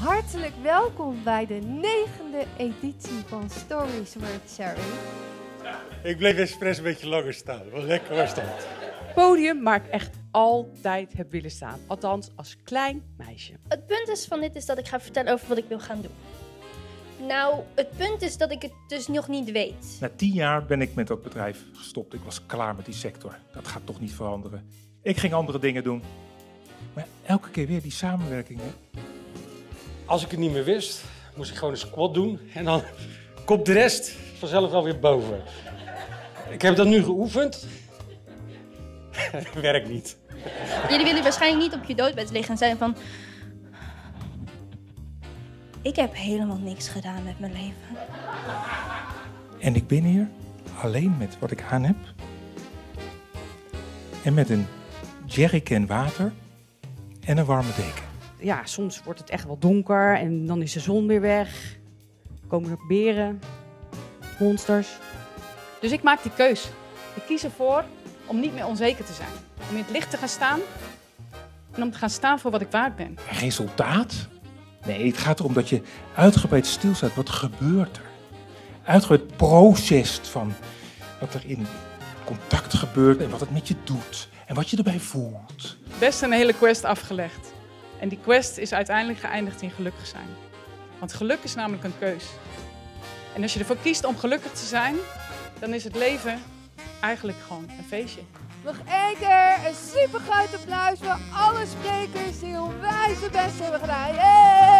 hartelijk welkom bij de negende editie van Stories Worth Sharing. Ik bleef expres een beetje langer staan. Wat lekker was dat. Podium waar ik echt altijd heb willen staan. Althans, als klein meisje. Het punt is van dit is dat ik ga vertellen over wat ik wil gaan doen. Nou, het punt is dat ik het dus nog niet weet. Na tien jaar ben ik met dat bedrijf gestopt. Ik was klaar met die sector. Dat gaat toch niet veranderen. Ik ging andere dingen doen. Maar elke keer weer die samenwerkingen. Als ik het niet meer wist, moest ik gewoon een squat doen. En dan komt de rest vanzelf wel weer boven. Ik heb dat nu geoefend. Werkt niet. Jullie willen waarschijnlijk niet op je doodbed liggen en zijn van... Ik heb helemaal niks gedaan met mijn leven. En ik ben hier alleen met wat ik aan heb. En met een jerrycan water en een warme deken. Ja, soms wordt het echt wel donker en dan is de zon weer weg. Komen er beren, monsters. Dus ik maak die keus. Ik kies ervoor om niet meer onzeker te zijn. Om in het licht te gaan staan en om te gaan staan voor wat ik waard ben. Resultaat? Nee, het gaat erom dat je uitgebreid stilstaat. Wat gebeurt er? Uitgebreid procest van wat er in contact gebeurt en wat het met je doet. En wat je erbij voelt. Best een hele quest afgelegd. En die quest is uiteindelijk geëindigd in gelukkig zijn. Want geluk is namelijk een keus. En als je ervoor kiest om gelukkig te zijn, dan is het leven eigenlijk gewoon een feestje. Nog één keer een super groot applaus voor alle sprekers die hun wijze best hebben gedaan.